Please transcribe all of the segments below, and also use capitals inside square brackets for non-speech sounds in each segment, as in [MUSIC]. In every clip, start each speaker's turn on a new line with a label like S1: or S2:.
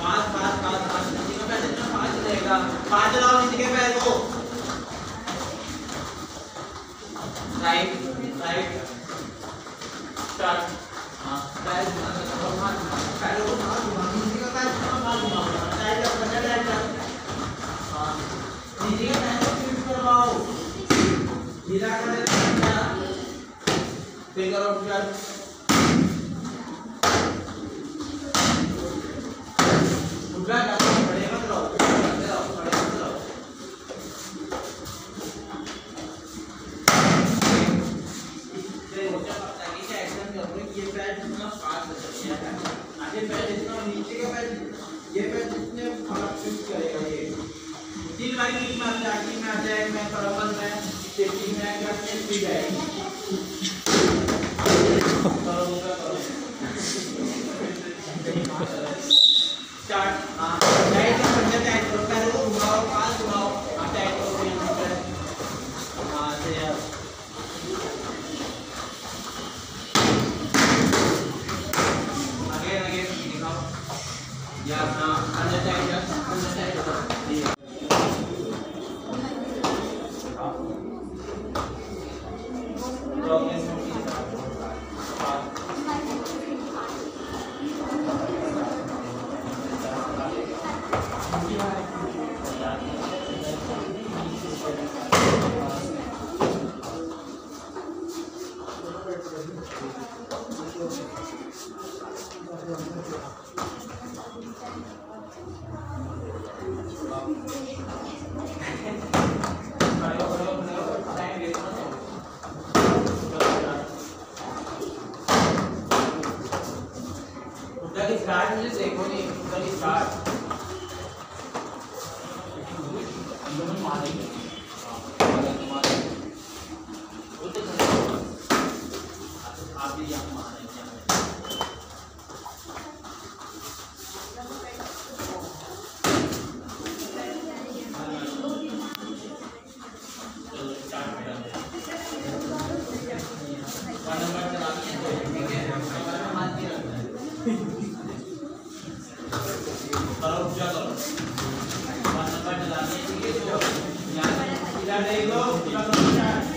S1: पाँच पाँच नीचे का पैर के पैर को राइट राइट स्टार्ट हाँ पैर पैर को मार घुमा नीचे का पैर मार राइट अप बचा राइट अप हाँ नीचे का पैर को कर देना फिर करो फिर उठा जाओ खड़े मत रहो खड़े रहो खड़े मत रहो जब आप आगे का एक्शन करोगे ये पैर जितना फास्ट चलता है आगे पैर जितना नीचे का पैर ये पैर जितने फटाक शिफ्ट करेगा ये तीन बार नीचे में आ जाए आगे में जाए मैं फटाफट में सेफ्टी में आएगा सेफ्टी जाएगी करो उनका करो स्टार्ट हाँ टाइट करो पंजा टाइट करो पैरों को घुमाओ पास घुमाओ नहीं उधर से इधर देख लो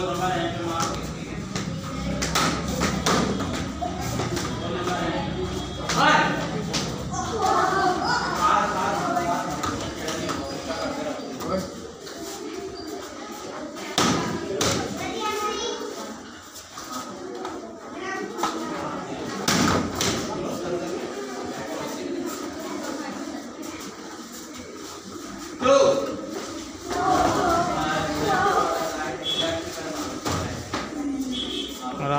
S1: Boa, Maranhão.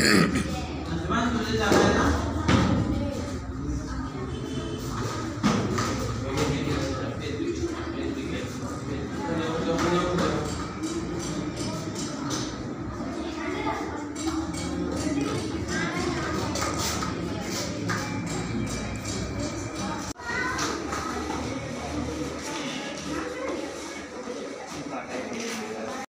S1: Mm-hmm. [CLEARS THROAT]